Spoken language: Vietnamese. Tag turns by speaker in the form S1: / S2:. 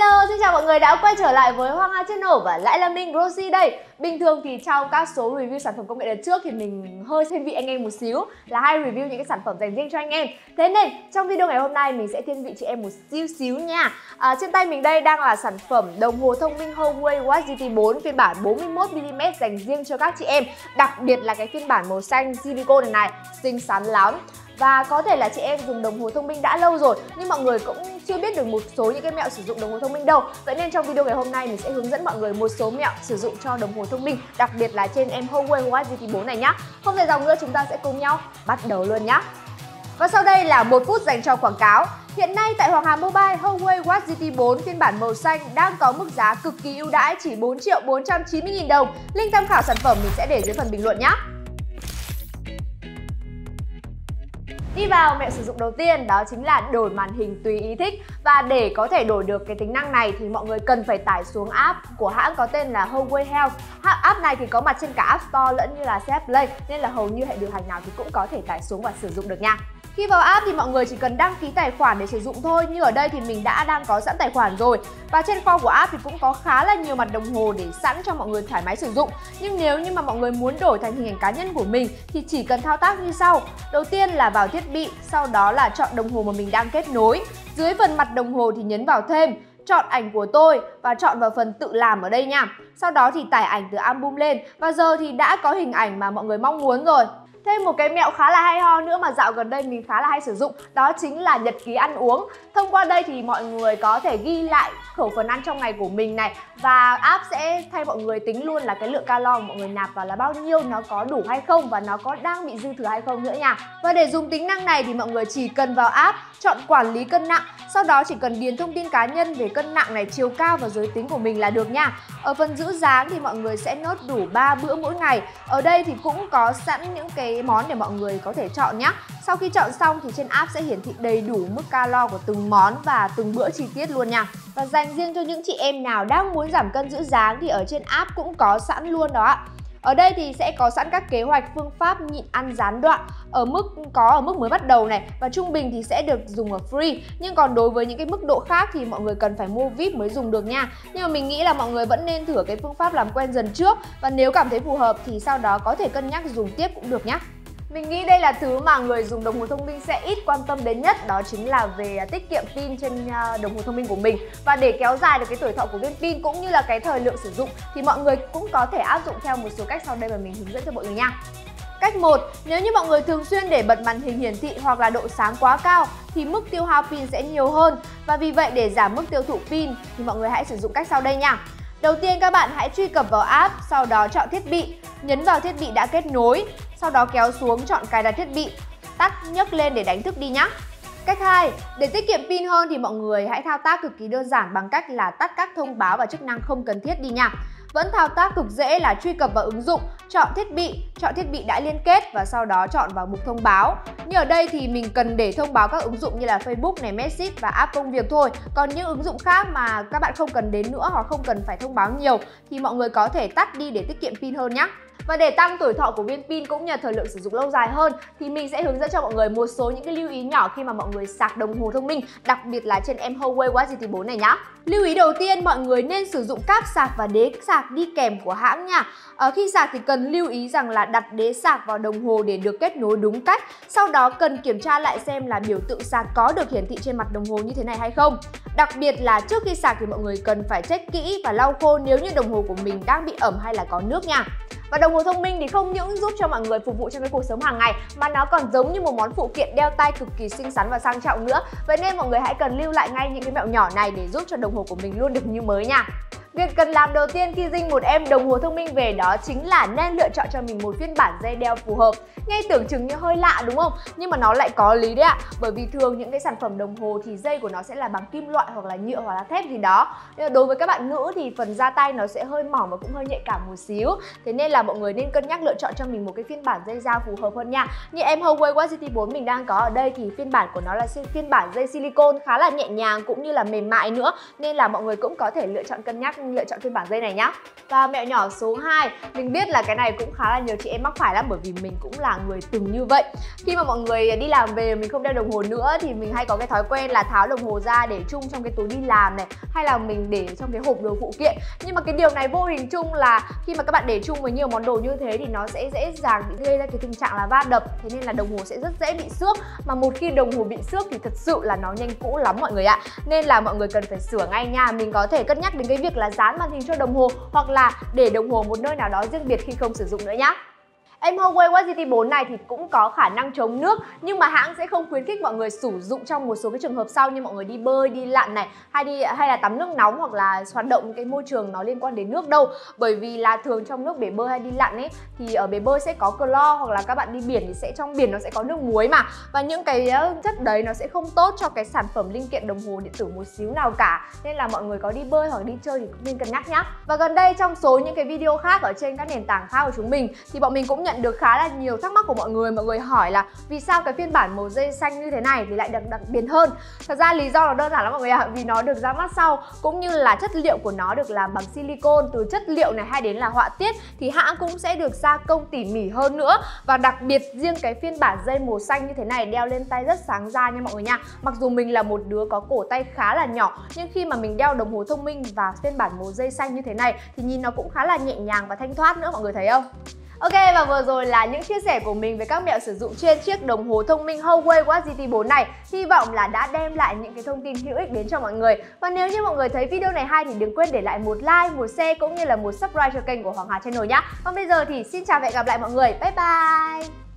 S1: Hello, xin chào mọi người đã quay trở lại với Hoàng Nga Channel và lại là mình Rosie đây. Bình thường thì trong các số review sản phẩm công nghệ đợt trước thì mình hơi thiên vị anh em một xíu là hay review những cái sản phẩm dành riêng cho anh em. Thế nên trong video ngày hôm nay mình sẽ thiên vị chị em một xíu xíu nha. À, Trên tay mình đây đang là sản phẩm đồng hồ thông minh Huawei Watch GT4 phiên bản 41mm dành riêng cho các chị em. Đặc biệt là cái phiên bản màu xanh silicone này này xinh xắn lắm và có thể là chị em dùng đồng hồ thông minh đã lâu rồi nhưng mọi người cũng chưa biết được một số những cái mẹo sử dụng đồng hồ thông minh đâu Vậy nên trong video ngày hôm nay mình sẽ hướng dẫn mọi người một số mẹo sử dụng cho đồng hồ thông minh Đặc biệt là trên em Huawei Watch GT4 này nhá Không dài dòng nữa chúng ta sẽ cùng nhau bắt đầu luôn nhá Và sau đây là một phút dành cho quảng cáo Hiện nay tại Hoàng Hà Mobile, Huawei Watch GT4 phiên bản màu xanh đang có mức giá cực kỳ ưu đãi chỉ 4 triệu 490 nghìn đồng. Link tham khảo sản phẩm mình sẽ để dưới phần bình luận nhé. Đi vào mẹo sử dụng đầu tiên, đó chính là đổi màn hình tùy ý thích. Và để có thể đổi được cái tính năng này thì mọi người cần phải tải xuống app của hãng có tên là Huawei Health. App này thì có mặt trên cả App Store lẫn như là CH Play Nên là hầu như hệ điều hành nào thì cũng có thể tải xuống và sử dụng được nha khi vào app thì mọi người chỉ cần đăng ký tài khoản để sử dụng thôi Như ở đây thì mình đã đang có sẵn tài khoản rồi. Và trên kho của app thì cũng có khá là nhiều mặt đồng hồ để sẵn cho mọi người thoải mái sử dụng. Nhưng nếu như mà mọi người muốn đổi thành hình ảnh cá nhân của mình thì chỉ cần thao tác như sau. Đầu tiên là vào thiết bị, sau đó là chọn đồng hồ mà mình đang kết nối. Dưới phần mặt đồng hồ thì nhấn vào thêm chọn ảnh của tôi và chọn vào phần tự làm ở đây nha. Sau đó thì tải ảnh từ album lên và giờ thì đã có hình ảnh mà mọi người mong muốn rồi. Thêm một cái mẹo khá là hay ho nữa mà dạo gần đây mình khá là hay sử dụng Đó chính là nhật ký ăn uống. Thông qua đây thì mọi người có thể ghi lại khẩu phần ăn trong ngày của mình này Và app sẽ thay mọi người tính luôn là cái lượng calo mà mọi người nạp vào là bao nhiêu Nó có đủ hay không và nó có đang bị dư thừa hay không nữa nha. Và để dùng tính năng này thì mọi người chỉ cần vào app Chọn quản lý cân nặng Sau đó chỉ cần điền thông tin cá nhân về cân nặng này, chiều cao và giới tính của mình là được nha. Ở phần giữ dáng thì mọi người sẽ nốt đủ 3 bữa mỗi ngày. Ở đây thì cũng có sẵn những cái món để mọi người có thể chọn nhé Sau khi chọn xong thì trên app sẽ hiển thị đầy đủ mức calo của từng món và từng bữa chi tiết luôn nha. Và dành riêng cho những chị em nào đang muốn giảm cân giữ dáng thì ở trên app cũng có sẵn luôn đó ạ ở đây thì sẽ có sẵn các kế hoạch, phương pháp nhịn ăn gián đoạn ở mức, có ở mức mới bắt đầu này. Và trung bình thì sẽ được dùng ở free. Nhưng còn đối với những cái mức độ khác thì mọi người cần phải mua VIP mới dùng được nha. Nhưng mà mình nghĩ là mọi người vẫn nên thử cái phương pháp làm quen dần trước. Và nếu cảm thấy phù hợp thì sau đó có thể cân nhắc dùng tiếp cũng được nhé mình nghĩ đây là thứ mà người dùng đồng hồ thông minh sẽ ít quan tâm đến nhất Đó chính là về tiết kiệm pin trên à, đồng hồ thông minh của mình Và để kéo dài được cái tuổi thọ của viên pin cũng như là cái thời lượng sử dụng Thì mọi người cũng có thể áp dụng theo một số cách sau đây mà mình hướng dẫn cho mọi người nha Cách 1. Nếu như mọi người thường xuyên để bật màn hình hiển thị hoặc là độ sáng quá cao thì mức tiêu hao pin sẽ nhiều hơn và vì vậy để giảm mức tiêu thụ pin thì mọi người hãy sử dụng cách sau đây nha. Đầu tiên các bạn hãy truy cập vào app, sau đó chọn thiết bị, nhấn vào thiết bị đã kết nối sau đó kéo xuống chọn cài đặt thiết bị, tắt nhấc lên để đánh thức đi nhé. Cách 2, để tiết kiệm pin hơn thì mọi người hãy thao tác cực kỳ đơn giản bằng cách là tắt các thông báo và chức năng không cần thiết đi nha. Vẫn thao tác cực dễ là truy cập vào ứng dụng, chọn thiết bị, chọn thiết bị đã liên kết và sau đó chọn vào mục thông báo. Như ở đây thì mình cần để thông báo các ứng dụng như là Facebook này, Message và app công việc thôi. Còn những ứng dụng khác mà các bạn không cần đến nữa hoặc không cần phải thông báo nhiều thì mọi người có thể tắt đi để tiết kiệm pin hơn nhé. Và để tăng tuổi thọ của viên pin cũng như thời lượng sử dụng lâu dài hơn thì mình sẽ hướng dẫn cho mọi người một số những cái lưu ý nhỏ khi mà mọi người sạc đồng hồ thông minh, đặc biệt là trên em Huawei Watch GT4 này nhá. Lưu ý đầu tiên mọi người nên sử dụng cáp sạc và đế sạc đi kèm của hãng nha. À, khi sạc thì cần lưu ý rằng là đặt đế sạc vào đồng hồ để được kết nối đúng cách. Sau đó cần kiểm tra lại xem là biểu tượng sạc có được hiển thị trên mặt đồng hồ như thế này hay không. Đặc biệt là trước khi sạc thì mọi người cần phải check kỹ và lau khô nếu như đồng hồ của mình đang bị ẩm hay là có nước nha. Và đồng hồ thông minh thì không những giúp cho mọi người phục vụ trong cái cuộc sống hàng ngày, mà nó còn giống như một món phụ kiện đeo tay cực kỳ xinh xắn và sang trọng nữa. Vậy nên mọi người hãy cần lưu lại ngay những cái mẹo nhỏ này để giúp cho đồng hồ của mình luôn được như mới nha. Việc cần làm đầu tiên khi dinh một em đồng hồ thông minh về đó chính là nên lựa chọn cho mình một phiên bản dây đeo phù hợp. Nghe tưởng chừng như hơi lạ đúng không? Nhưng mà nó lại có lý đấy ạ. Bởi vì thường những cái sản phẩm đồng hồ thì dây của nó sẽ là bằng kim loại hoặc là nhựa hoặc là thép gì đó. Nhưng đối với các bạn nữ thì phần da tay nó sẽ hơi mỏng và cũng hơi nhạy cảm một xíu. Thế nên là mọi người nên cân nhắc lựa chọn cho mình một cái phiên bản dây da phù hợp hơn nha. Như em Huawei Watch GT4 mình đang có ở đây thì phiên bản của nó là phiên bản dây silicon khá là nhẹ nhàng cũng như là mềm mại nữa. Nên là mọi người cũng có thể lựa chọn cân nhắc lựa chọn phiên bản dây này nhá. Và mẹo nhỏ số 2 Mình biết là cái này cũng khá là nhiều chị em mắc phải lắm, Bởi vì mình cũng là người từng như vậy. Khi mà mọi người đi làm về, mình không đeo đồng hồ nữa Thì mình hay có cái thói quen là tháo đồng hồ ra để chung trong cái túi đi làm này, Hay là mình để trong cái hộp đồ phụ kiện. Nhưng mà cái điều này vô hình chung là Khi mà các bạn để chung với nhiều món đồ như thế Thì nó sẽ dễ dàng bị gây ra cái tình trạng là va đập, Thế nên là đồng hồ sẽ rất dễ bị xước. Mà một khi đồng hồ bị xước thì thật sự là nó nhanh cũ lắm mọi người ạ. Nên là mọi người cần phải sửa ngay nha. Mình có thể cân nhắc đến cái việc là dán màn hình cho đồng hồ Hoặc là để đồng hồ một nơi nào đó riêng biệt khi không sử dụng nữa nhé. Em Huawei Watch GT 4 này thì cũng có khả năng chống nước nhưng mà hãng sẽ không khuyến khích mọi người sử dụng trong một số cái trường hợp sau như mọi người đi bơi, đi lặn này hay đi hay là tắm nước nóng hoặc là hoạt động cái môi trường nó liên quan đến nước đâu. Bởi vì là thường trong nước bể bơi hay đi lặn ấy thì ở bể bơi sẽ có clo hoặc là các bạn đi biển thì sẽ trong biển nó sẽ có nước muối mà. Và những cái ờ, chất đấy nó sẽ không tốt cho cái sản phẩm linh kiện đồng hồ điện tử một xíu nào cả. Nên là mọi người có đi bơi hoặc đi chơi thì cũng nên cân nhắc nhá. Và gần đây trong số những cái video khác ở trên các nền tảng khác của chúng mình thì bọn mình cũng nhận được khá là nhiều thắc mắc của mọi người. Mọi người hỏi là vì sao cái phiên bản màu dây xanh như thế này thì lại được đặc biệt hơn? Thật ra lý do là đơn giản lắm mọi người ạ, vì nó được ra mắt sau, cũng như là chất liệu của nó được làm bằng silicon từ chất liệu này hay đến là họa tiết thì hãng cũng sẽ được gia công tỉ mỉ hơn nữa. Và đặc biệt, riêng cái phiên bản dây màu xanh như thế này đeo lên tay rất sáng da nha mọi người nha. Mặc dù mình là một đứa có cổ tay khá là nhỏ, nhưng khi mà mình đeo đồng hồ thông minh và phiên bản màu dây xanh như thế này thì nhìn nó cũng khá là nhẹ nhàng và thanh thoát nữa, mọi người thấy không? Ok và vừa rồi là những chia sẻ của mình về các mẹo sử dụng trên chiếc đồng hồ thông minh Huawei Watch GT4 này. Hy vọng là đã đem lại những cái thông tin hữu ích đến cho mọi người. Và nếu như mọi người thấy video này hay thì đừng quên để lại một like, một share cũng như là một subscribe cho kênh của Hoàng Hà Channel nhé Còn bây giờ thì xin chào và hẹn gặp lại mọi người, bye bye!